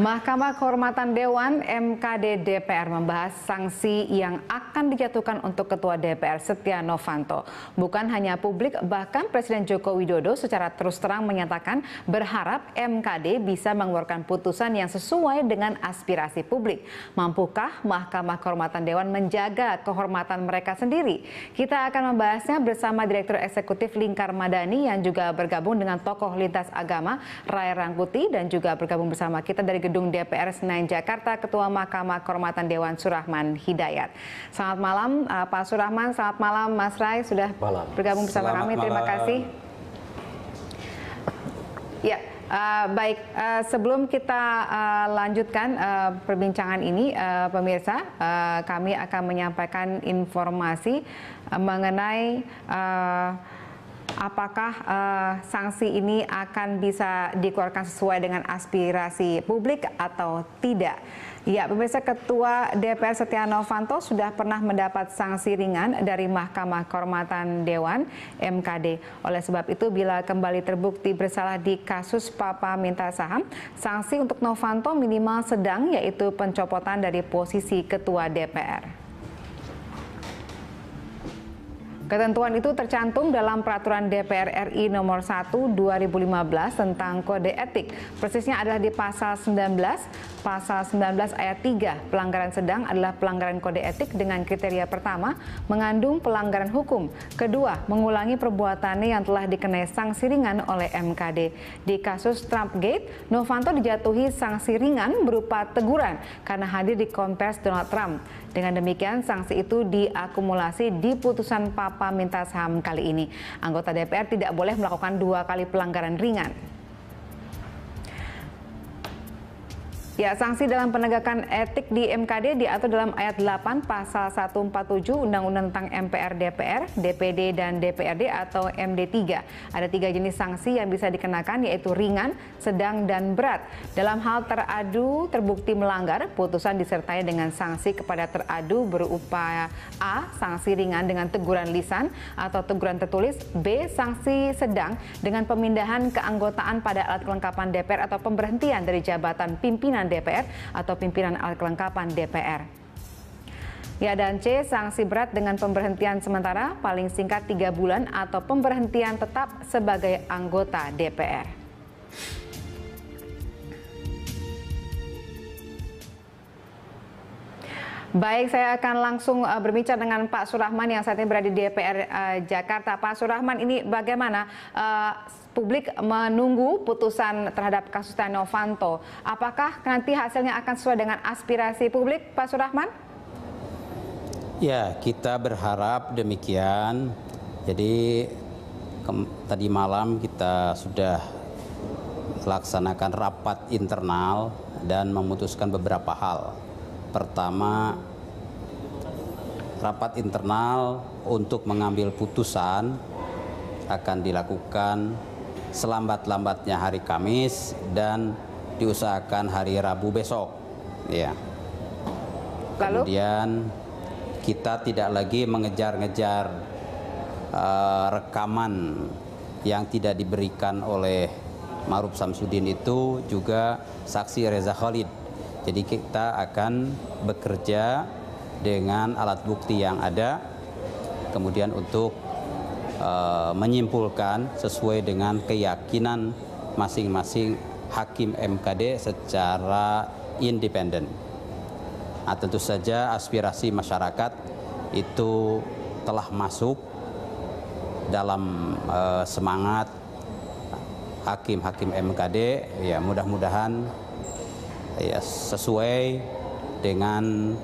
Mahkamah Kehormatan Dewan MKD DPR membahas sanksi yang akan dijatuhkan untuk Ketua DPR Setia Novanto. Bukan hanya publik, bahkan Presiden Joko Widodo secara terus terang menyatakan berharap MKD bisa mengeluarkan putusan yang sesuai dengan aspirasi publik. Mampukah Mahkamah Kehormatan Dewan menjaga kehormatan mereka sendiri? Kita akan membahasnya bersama Direktur Eksekutif Lingkar Madani yang juga bergabung dengan tokoh lintas agama Rai Rangkuti dan juga bergabung bersama kita dari Gedung DPR Senayan Jakarta, Ketua Mahkamah Kehormatan Dewan Surahman Hidayat. Selamat malam uh, Pak Surahman, selamat malam Mas Rai sudah malam. bergabung bersama selamat kami. Malam. Terima kasih. Ya, Uh, baik, uh, sebelum kita uh, lanjutkan uh, perbincangan ini, uh, pemirsa, uh, kami akan menyampaikan informasi uh, mengenai uh, apakah uh, sanksi ini akan bisa dikeluarkan sesuai dengan aspirasi publik atau tidak. Ya, pemirsa Ketua DPR Setia Novanto sudah pernah mendapat sanksi ringan dari Mahkamah Kehormatan Dewan MKD. Oleh sebab itu, bila kembali terbukti bersalah di kasus Papa minta saham, sanksi untuk Novanto minimal sedang yaitu pencopotan dari posisi Ketua DPR. Ketentuan itu tercantum dalam Peraturan DPR RI Nomor 1 2015 tentang Kode Etik. Persisnya adalah di pasal 19, pasal 19 ayat 3. Pelanggaran sedang adalah pelanggaran kode etik dengan kriteria pertama, mengandung pelanggaran hukum. Kedua, mengulangi perbuatannya yang telah dikenai sanksi ringan oleh MKD. Di kasus Trump Gate, Novanto dijatuhi sanksi ringan berupa teguran karena hadir di konvers Donald Trump. Dengan demikian, sanksi itu diakumulasi di putusan Papa minta saham kali ini. Anggota DPR tidak boleh melakukan dua kali pelanggaran ringan. Ya, sanksi dalam penegakan etik di MKD diatur dalam ayat 8 pasal 147 Undang-Undang tentang MPR DPR, DPD dan DPRD atau MD3. Ada tiga jenis sanksi yang bisa dikenakan yaitu ringan, sedang dan berat. Dalam hal teradu terbukti melanggar, putusan disertai dengan sanksi kepada teradu berupa A. Sanksi ringan dengan teguran lisan atau teguran tertulis, B. Sanksi sedang dengan pemindahan keanggotaan pada alat kelengkapan DPR atau pemberhentian dari jabatan pimpinan DPR atau pimpinan alat kelengkapan DPR. Ya dan C, sanksi berat dengan pemberhentian sementara paling singkat tiga bulan atau pemberhentian tetap sebagai anggota DPR. Baik, saya akan langsung uh, berbicara dengan Pak Surahman yang saat ini berada di DPR uh, Jakarta. Pak Surahman, ini bagaimana uh, publik menunggu putusan terhadap kasus Setia Novanto? Apakah nanti hasilnya akan sesuai dengan aspirasi publik, Pak Surahman? Ya, kita berharap demikian. Jadi tadi malam kita sudah laksanakan rapat internal dan memutuskan beberapa hal Pertama, rapat internal untuk mengambil putusan akan dilakukan selambat-lambatnya hari Kamis dan diusahakan hari Rabu besok. Ya. Lalu? Kemudian kita tidak lagi mengejar-ngejar uh, rekaman yang tidak diberikan oleh Maruf Samsudin itu juga saksi Reza Khalid jadi kita akan bekerja dengan alat bukti yang ada, kemudian untuk uh, menyimpulkan sesuai dengan keyakinan masing-masing hakim MKD secara independen. Nah, tentu saja aspirasi masyarakat itu telah masuk dalam uh, semangat hakim-hakim MKD. Ya, mudah-mudahan ya sesuai dengan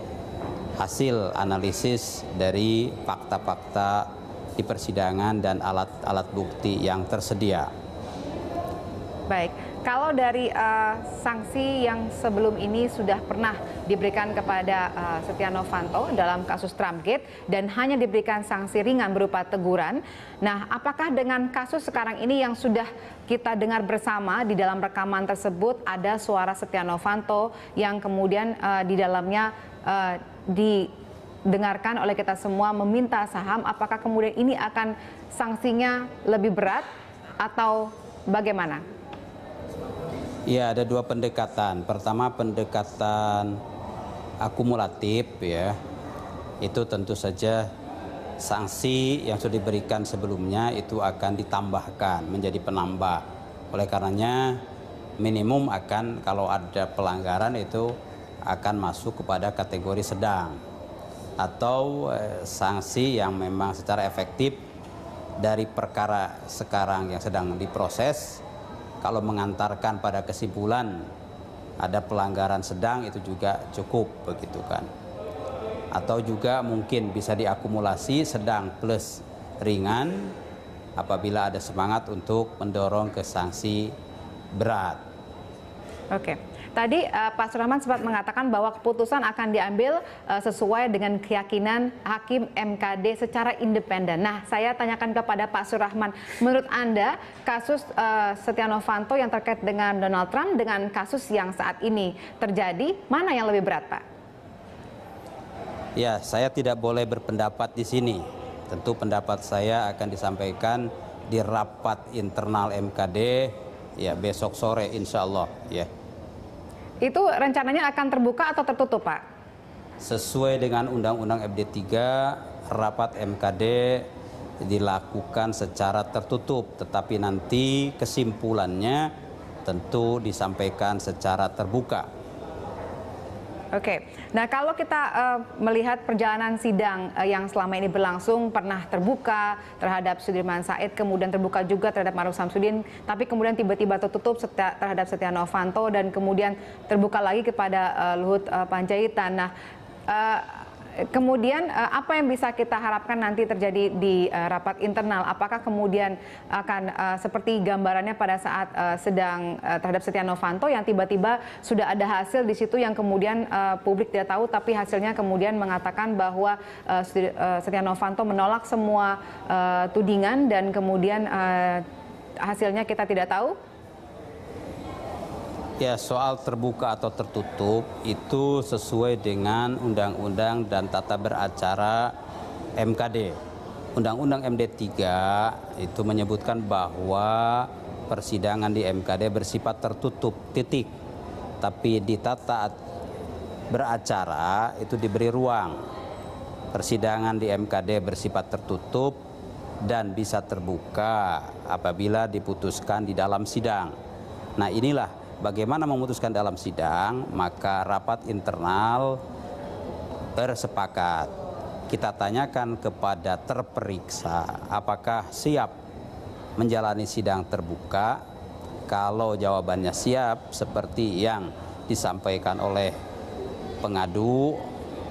hasil analisis dari fakta-fakta di persidangan dan alat-alat bukti yang tersedia. Baik, kalau dari uh, sanksi yang sebelum ini sudah pernah diberikan kepada uh, Setia Novanto dalam kasus Trumpgate dan hanya diberikan sanksi ringan berupa teguran. Nah, apakah dengan kasus sekarang ini yang sudah kita dengar bersama di dalam rekaman tersebut ada suara Setia Novanto yang kemudian uh, di dalamnya uh, didengarkan oleh kita semua meminta saham, apakah kemudian ini akan sanksinya lebih berat atau bagaimana? Ya, ada dua pendekatan. Pertama pendekatan akumulatif ya. Itu tentu saja sanksi yang sudah diberikan sebelumnya itu akan ditambahkan menjadi penambah. Oleh karenanya minimum akan kalau ada pelanggaran itu akan masuk kepada kategori sedang atau eh, sanksi yang memang secara efektif dari perkara sekarang yang sedang diproses kalau mengantarkan pada kesimpulan ada pelanggaran sedang itu juga cukup begitu kan atau juga mungkin bisa diakumulasi sedang plus ringan apabila ada semangat untuk mendorong ke sanksi berat. Oke. Tadi uh, Pak Surahman sempat mengatakan bahwa keputusan akan diambil uh, sesuai dengan keyakinan hakim MKD secara independen. Nah, saya tanyakan kepada Pak Surahman, menurut Anda kasus uh, Setia Novanto yang terkait dengan Donald Trump dengan kasus yang saat ini terjadi, mana yang lebih berat, Pak? Ya, saya tidak boleh berpendapat di sini. Tentu pendapat saya akan disampaikan di rapat internal MKD ya besok sore insya Allah ya. Itu rencananya akan terbuka atau tertutup, Pak? Sesuai dengan Undang-Undang MD 3, rapat MKD dilakukan secara tertutup, tetapi nanti kesimpulannya tentu disampaikan secara terbuka. Oke, nah kalau kita uh, melihat perjalanan sidang uh, yang selama ini berlangsung pernah terbuka terhadap Sudirman Said, kemudian terbuka juga terhadap Maruf Samsudin, tapi kemudian tiba-tiba tertutup setia, terhadap Setia Novanto dan kemudian terbuka lagi kepada uh, Luhut uh, Panjaitan. Nah, uh, kemudian uh, apa yang bisa kita harapkan nanti terjadi di uh, rapat internal? Apakah kemudian akan uh, seperti gambarannya pada saat sedang terhadap Setia Novanto yang tiba-tiba sudah ada hasil di situ yang kemudian publik tidak tahu tapi hasilnya kemudian mengatakan bahwa Setia Novanto menolak semua tudingan dan kemudian hasilnya kita tidak tahu? Ya soal terbuka atau tertutup itu sesuai dengan undang-undang dan tata beracara MKD. Undang-undang MD 3 itu menyebutkan bahwa persidangan di MKD bersifat tertutup titik. Tapi di tata beracara itu diberi ruang. Persidangan di MKD bersifat tertutup dan bisa terbuka apabila diputuskan di dalam sidang. Nah, inilah bagaimana memutuskan dalam sidang, maka rapat internal bersepakat. Kita tanyakan kepada terperiksa apakah siap menjalani sidang terbuka. Kalau jawabannya siap seperti yang disampaikan oleh pengadu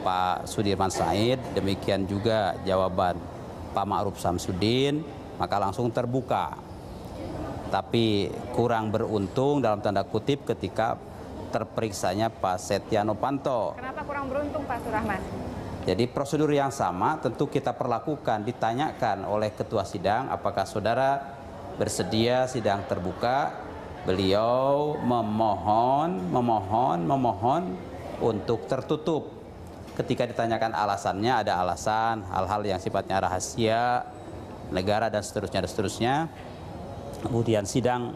Pak Sudirman Said, demikian juga jawaban Pak Ma'ruf Samsudin, maka langsung terbuka tapi kurang beruntung dalam tanda kutip ketika terperiksanya Pak Setia Novanto. Kenapa kurang beruntung Pak Surahman? Jadi prosedur yang sama tentu kita perlakukan, ditanyakan oleh ketua sidang apakah saudara bersedia sidang terbuka. Beliau memohon, memohon, memohon untuk tertutup. Ketika ditanyakan alasannya ada alasan hal-hal yang sifatnya rahasia negara dan seterusnya dan seterusnya kemudian sidang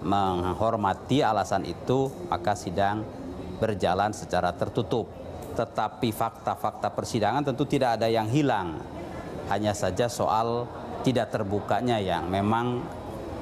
menghormati alasan itu, maka sidang berjalan secara tertutup. Tetapi fakta-fakta persidangan tentu tidak ada yang hilang. Hanya saja soal tidak terbukanya yang memang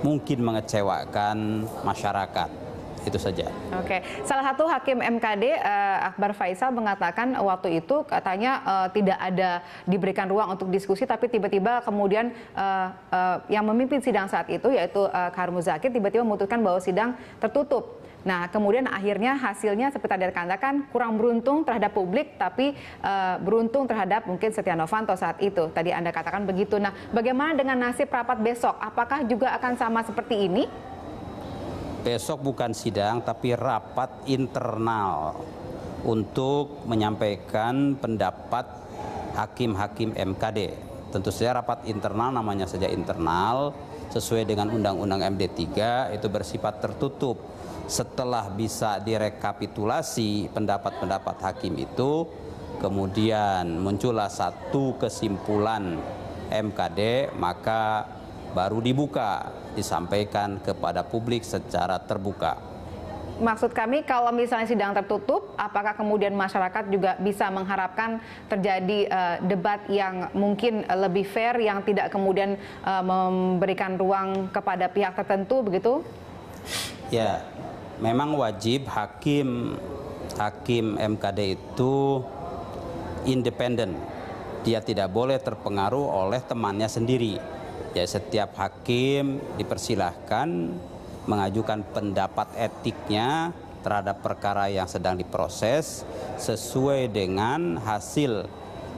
mungkin mengecewakan masyarakat itu saja. Oke, salah satu hakim MKD uh, eh, Akbar Faisal mengatakan waktu itu katanya uh, tidak ada diberikan ruang untuk diskusi, tapi tiba-tiba kemudian uh, uh, yang memimpin sidang saat itu yaitu uh, Karmu Zakir tiba-tiba memutuskan bahwa sidang tertutup. Nah, kemudian akhirnya hasilnya seperti tadi katakan kurang beruntung terhadap publik, tapi uh, beruntung terhadap mungkin Setia Novanto saat itu. Tadi Anda katakan begitu. Nah, bagaimana dengan nasib rapat besok? Apakah juga akan sama seperti ini? Besok bukan sidang tapi rapat internal untuk menyampaikan pendapat hakim-hakim MKD. Tentu saja rapat internal namanya saja internal sesuai dengan Undang-Undang MD 3 itu bersifat tertutup. Setelah bisa direkapitulasi pendapat-pendapat hakim itu, kemudian muncullah satu kesimpulan MKD, maka baru dibuka, disampaikan kepada publik secara terbuka. maksud kami kalau misalnya sidang tertutup, apakah kemudian masyarakat juga bisa mengharapkan terjadi uh, debat yang mungkin lebih fair, yang tidak kemudian uh, memberikan ruang kepada pihak tertentu begitu? Ya, memang wajib hakim hakim MKD itu independen. Dia tidak boleh terpengaruh oleh temannya sendiri. Ya, setiap hakim dipersilahkan mengajukan pendapat etiknya terhadap perkara yang sedang diproses sesuai dengan hasil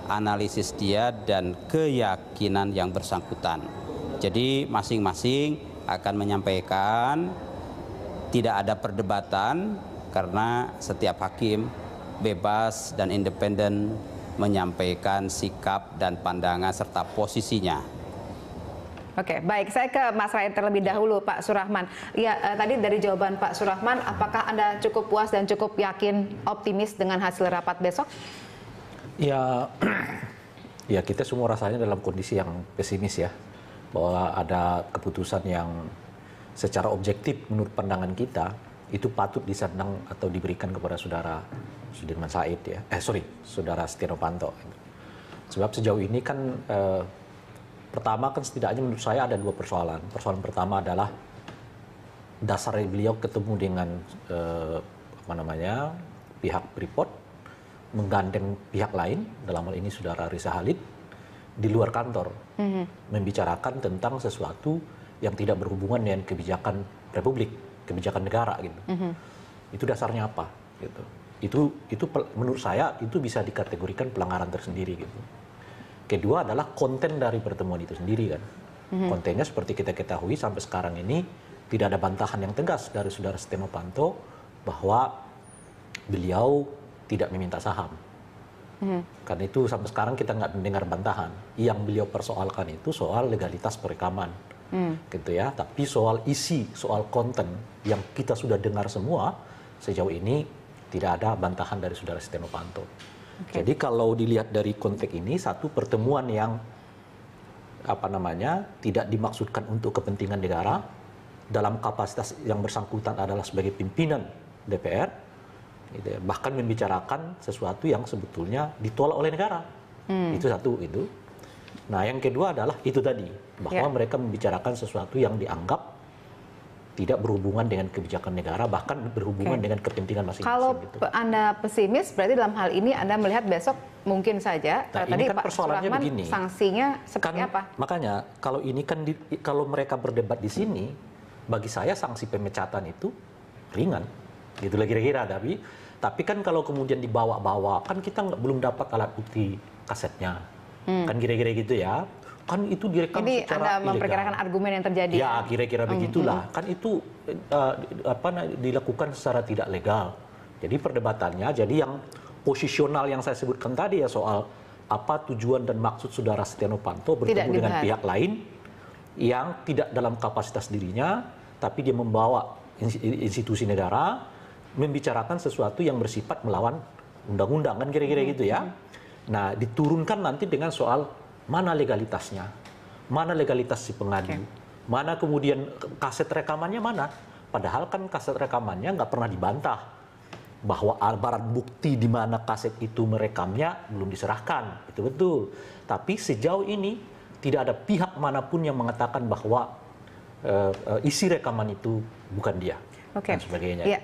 analisis dia dan keyakinan yang bersangkutan. Jadi masing-masing akan menyampaikan tidak ada perdebatan karena setiap hakim bebas dan independen menyampaikan sikap dan pandangan serta posisinya Oke, baik. Saya ke Mas Rai terlebih dahulu, Pak Surahman. Ya, eh, tadi dari jawaban Pak Surahman, apakah Anda cukup puas dan cukup yakin, optimis dengan hasil rapat besok? Ya, ya kita semua rasanya dalam kondisi yang pesimis ya, bahwa ada keputusan yang secara objektif menurut pandangan kita itu patut disandang atau diberikan kepada saudara Sudirman Said ya, eh sorry, saudara Stiano Panto. Sebab sejauh ini kan eh, Pertama kan setidaknya menurut saya ada dua persoalan. Persoalan pertama adalah dasar beliau ketemu dengan eh, apa namanya pihak Freeport menggandeng pihak lain dalam hal ini saudara Risa Halid di luar kantor mm-hmm. membicarakan tentang sesuatu yang tidak berhubungan dengan kebijakan Republik kebijakan negara gitu mm-hmm. itu dasarnya apa gitu itu itu menurut saya itu bisa dikategorikan pelanggaran tersendiri gitu Kedua adalah konten dari pertemuan itu sendiri kan. Mm-hmm. Kontennya seperti kita ketahui sampai sekarang ini tidak ada bantahan yang tegas dari saudara Setia Novanto bahwa beliau tidak meminta saham. Mm-hmm. Karena itu sampai sekarang kita nggak mendengar bantahan. Yang beliau persoalkan itu soal legalitas perekaman, mm. gitu ya. Tapi soal isi, soal konten yang kita sudah dengar semua sejauh ini tidak ada bantahan dari saudara Setia Novanto. Okay. Jadi kalau dilihat dari konteks ini satu pertemuan yang apa namanya tidak dimaksudkan untuk kepentingan negara dalam kapasitas yang bersangkutan adalah sebagai pimpinan DPR gitu ya, bahkan membicarakan sesuatu yang sebetulnya ditolak oleh negara hmm. itu satu itu nah yang kedua adalah itu tadi bahwa yeah. mereka membicarakan sesuatu yang dianggap tidak berhubungan dengan kebijakan negara bahkan berhubungan okay. dengan kepentingan masing-masing. Kalau gitu. anda pesimis berarti dalam hal ini anda melihat besok mungkin saja nah, tadi kan Pak persoalannya Surahman, begini. sanksinya seperti kan, apa? Makanya kalau ini kan di, kalau mereka berdebat di sini bagi saya sanksi pemecatan itu ringan gitu lah kira-kira tapi tapi kan kalau kemudian dibawa-bawa kan kita belum dapat alat bukti kasetnya hmm. kan kira-kira gitu ya kan itu direkam Ini secara Anda memperkirakan ilegal. argumen yang terjadi. Ya, kira-kira hmm. begitulah. Hmm. Kan itu uh, apa dilakukan secara tidak legal. Jadi perdebatannya jadi yang posisional yang saya sebutkan tadi ya soal apa tujuan dan maksud saudara Setia Novanto bertemu dengan pihak lain yang tidak dalam kapasitas dirinya tapi dia membawa institusi negara membicarakan sesuatu yang bersifat melawan undang-undang kan kira-kira hmm. gitu ya. Nah, diturunkan nanti dengan soal mana legalitasnya, mana legalitas si pengadu, okay. mana kemudian kaset rekamannya mana. Padahal kan kaset rekamannya nggak pernah dibantah bahwa barang bukti di mana kaset itu merekamnya belum diserahkan, itu betul. Tapi sejauh ini tidak ada pihak mana pun yang mengatakan bahwa uh, uh, isi rekaman itu bukan dia okay. dan sebagainya. Yeah.